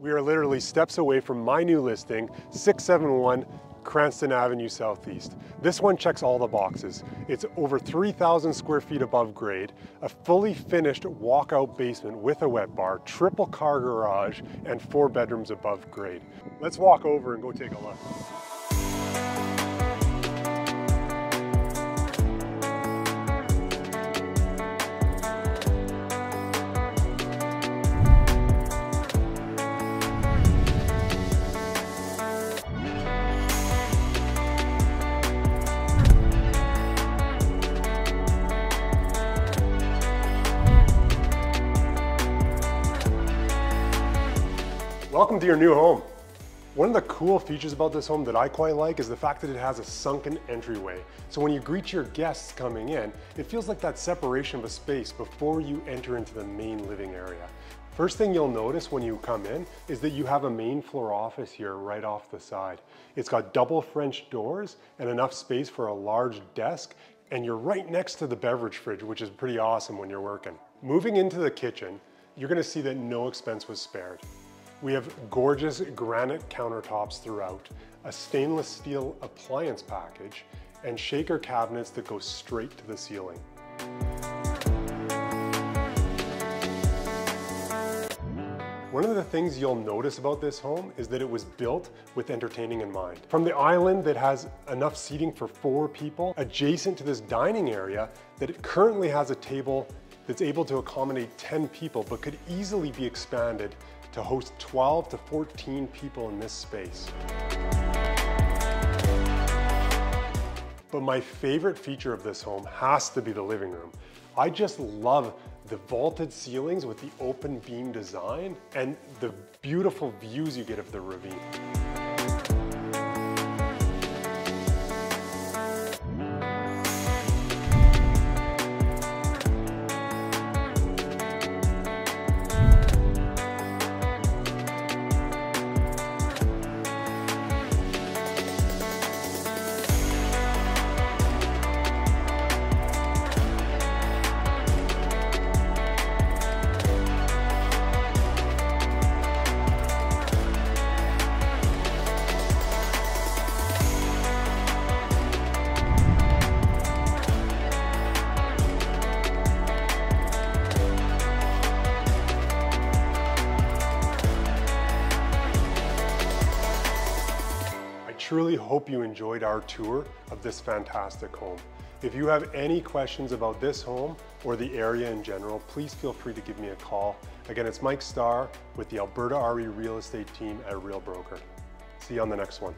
We are literally steps away from my new listing, 671 Cranston Avenue Southeast. This one checks all the boxes. It's over 3,000 square feet above grade, a fully finished walkout basement with a wet bar, triple car garage, and four bedrooms above grade. Let's walk over and go take a look. Welcome to your new home. One of the cool features about this home that I quite like is the fact that it has a sunken entryway. So when you greet your guests coming in, it feels like that separation of a space before you enter into the main living area. First thing you'll notice when you come in is that you have a main floor office here right off the side. It's got double French doors and enough space for a large desk and you're right next to the beverage fridge, which is pretty awesome when you're working. Moving into the kitchen, you're gonna see that no expense was spared. We have gorgeous granite countertops throughout, a stainless steel appliance package, and shaker cabinets that go straight to the ceiling. One of the things you'll notice about this home is that it was built with entertaining in mind. From the island that has enough seating for four people, adjacent to this dining area that currently has a table that's able to accommodate 10 people but could easily be expanded to host 12 to 14 people in this space. But my favorite feature of this home has to be the living room. I just love the vaulted ceilings with the open beam design and the beautiful views you get of the ravine. Truly hope you enjoyed our tour of this fantastic home. If you have any questions about this home or the area in general, please feel free to give me a call. Again, it's Mike Starr with the Alberta RE Real Estate team at Real Broker. See you on the next one.